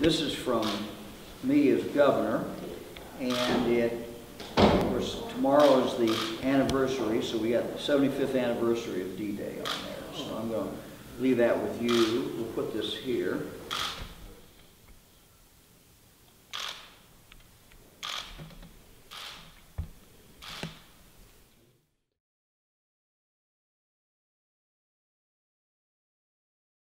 this is from me as governor, and it, of course, tomorrow is the anniversary, so we got the 75th anniversary of D-Day on there. So I'm going to leave that with you. We'll put this here.